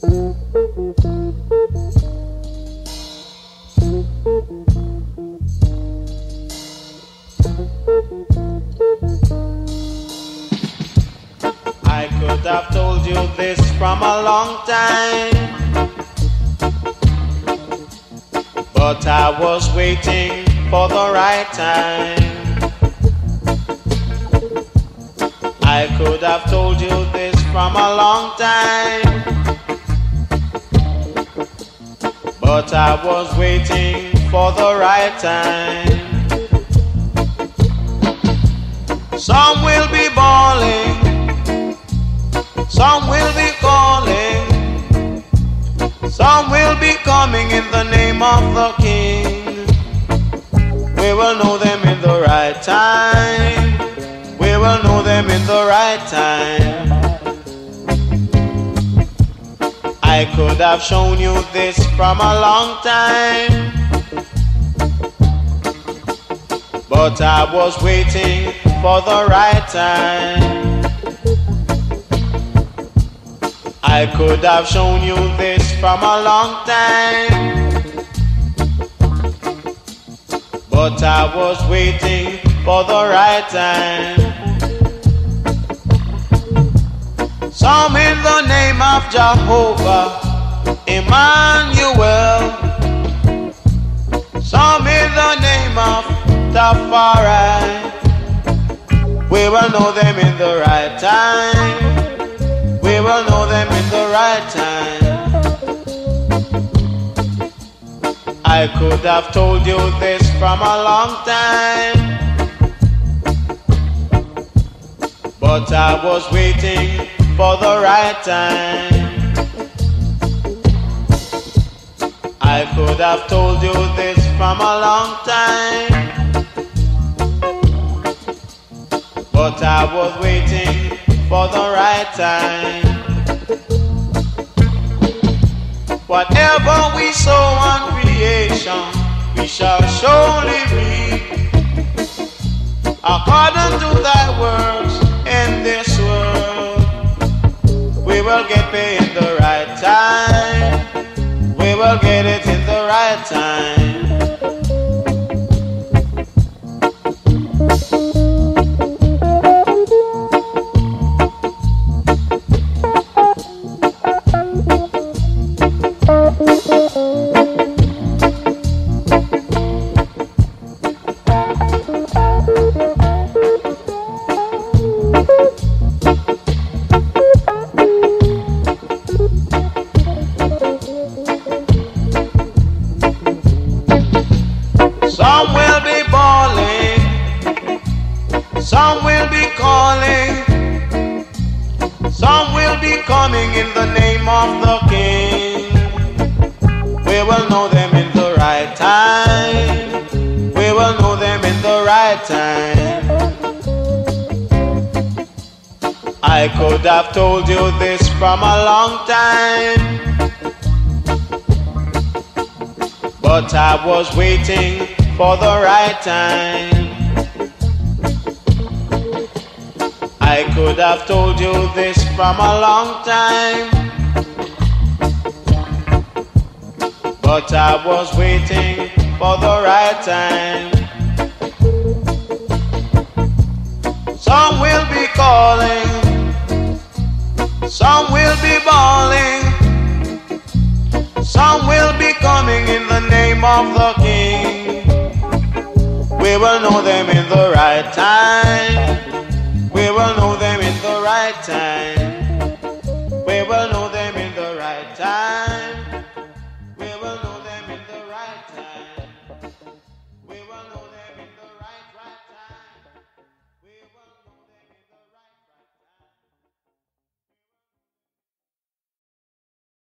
I could have told you this from a long time. But I was waiting for the right time. I could have told you this from a long time. But I was waiting for the right time. Some will be bawling, some will be calling, some will be coming in the name of the King. We will know them in the right time. We will know them in the right time. I could have shown you this from a long time. But I was waiting for the right time. I could have shown you this from a long time. But I was waiting for the right time. Some in the name of Jehovah, Emmanuel. Some in the name of Tafari. We will know them in the right time. We will know them in the right time. I could have told you this from a long time. But I was waiting for the right time. I could have told you this from a long time. But I was waiting for the right time. Whatever we sow on creation, we shall surely reap. According to thy works in this will get paid in the right time. We will get it in the right time. Some will be bawling, some will be calling, some will be coming in the name of the King. We will know them in the right time. We will know them in the right time. I could have told you this from a long time. But I was waiting for the right time. I could have told you this from a long time. But I was waiting for the right time. Some will be calling, some will be bawling. Some will be coming in the name of the King. We will know them in the right time. We will know them in the right time.